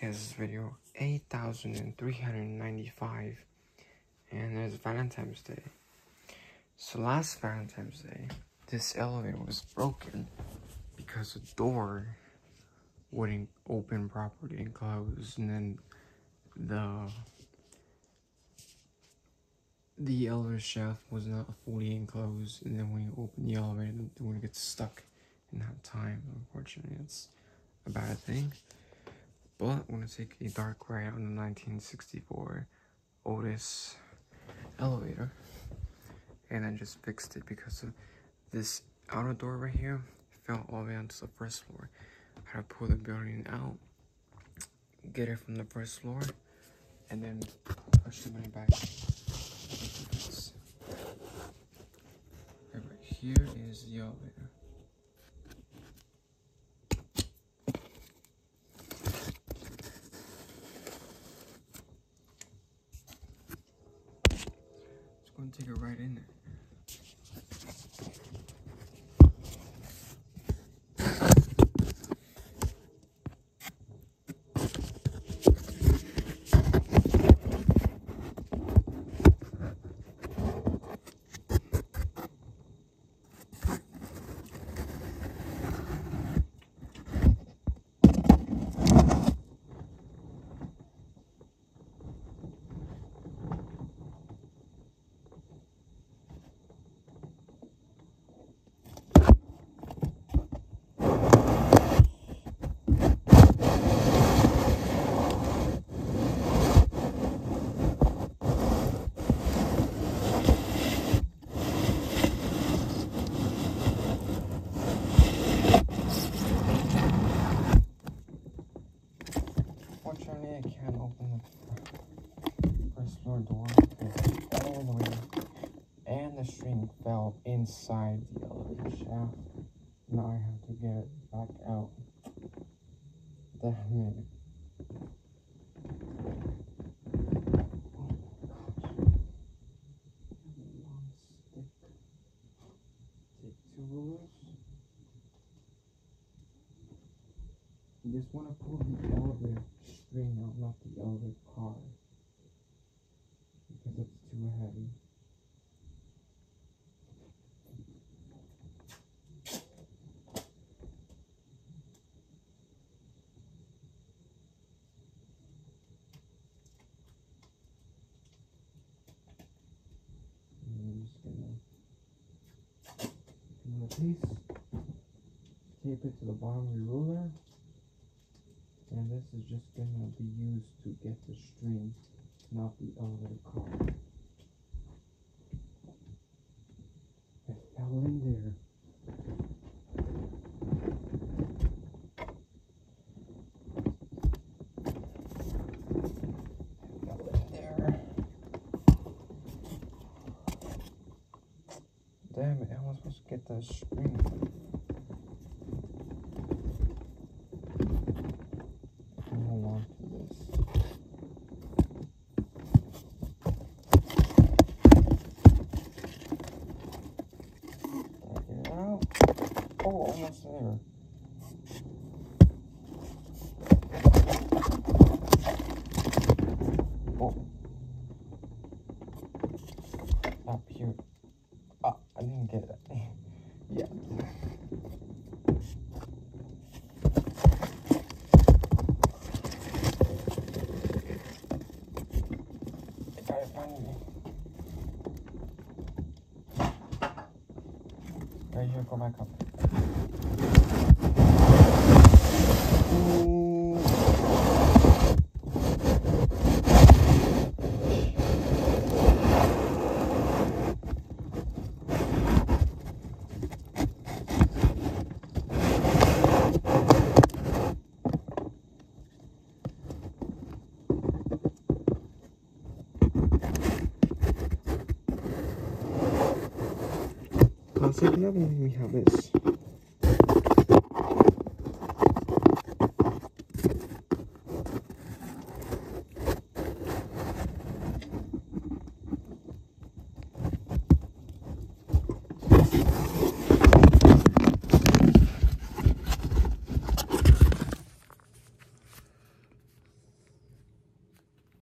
Is video 8395 and it's Valentine's Day. So last Valentine's Day, this elevator was broken because the door wouldn't open properly and close. And then the the elevator shaft was not fully enclosed. And then when you open the elevator the door gets stuck in that time. Unfortunately it's a bad thing but I'm gonna take a dark ride on the 1964 Otis elevator and I just fixed it because of this outer door right here fell all the way onto the first floor. I had to pull the building out, get it from the first floor, and then push the money back. Right here is the elevator. gonna take it right in there. Unfortunately, I can't open the floor door way and the string fell inside the elevator shaft. Now I have to get it back out. Damn it. You just want to pull the elevator string out, not the elevator car. Gonna another piece, tape it to the bottom of your ruler and this is just gonna be used to get the string, not the elevator car. Fell in there. Damn it, I was supposed to get the string. hold on to this. Get it out. Oh, almost there. Oh. Up here. Ah, I didn't get it. yeah. Right here, go back up. Concept level, we have this.